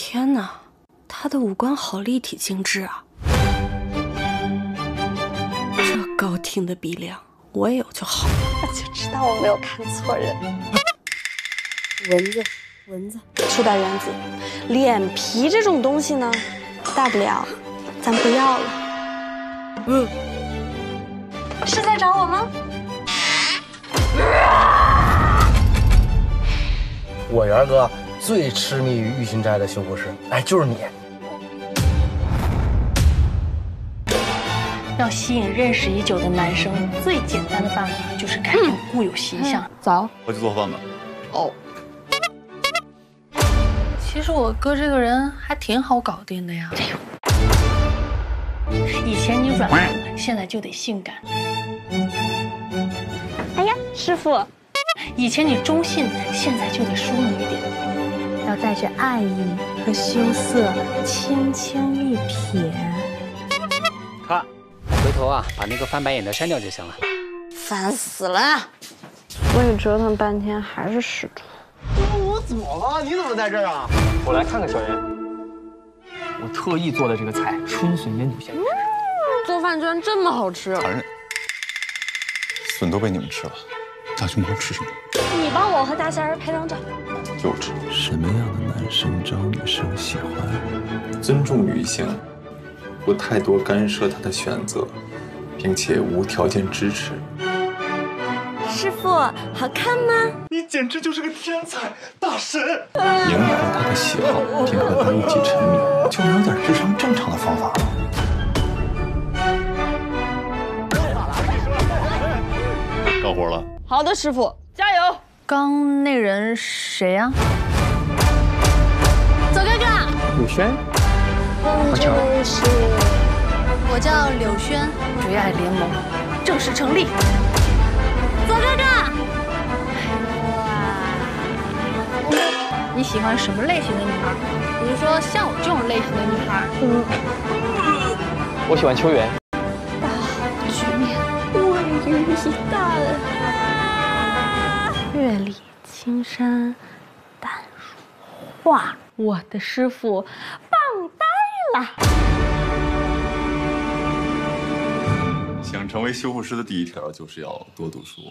天哪，他的五官好立体精致啊！这高挺的鼻梁，我也有就好。我就知道我没有看错人。蚊子，蚊子，去掉原子。脸皮这种东西呢，大不了咱不要了。嗯，是在找我吗？我元哥最痴迷于玉心斋的修复师，哎，就是你。要吸引认识已久的男生，最简单的办法就是改变固有形象。走，我去做饭吧。哦。其实我哥这个人还挺好搞定的呀。以前你软，现在就得性感。哎呀，师傅。以前你中性，现在就得淑女一点，要带着爱意和羞涩，轻轻一撇。看，回头啊，把那个翻白眼的删掉就行了。烦死了！我也折腾半天，还是失主。我怎么了？你怎么在这儿啊？我来看看小严。我特意做的这个菜，春笋腌笃鲜鱼。做饭居然这么好吃！残忍，笋都被你们吃了。大熊猫吃什么？你帮我和大仙儿拍张照。幼稚。什么样的男生招女生喜欢？尊重女性，不太多干涉她的选择，并且无条件支持。师傅，好看吗？你简直就是个天才，大神！迎合她的喜好，并和她一起沉迷，就能有点智商正常的方法吗？干活了。好的，师傅，加油！刚那人谁呀？左哥哥。柳轩。我就是。我叫柳轩，追爱联盟正式成立。左哥哥。哇！你喜欢什么类型的女孩？比如说像我这种类型的女孩。嗯我喜欢秋元。大好局面，位于一旦。月里青山淡如画，我的师傅棒呆了。想成为修复师的第一条就是要多读书。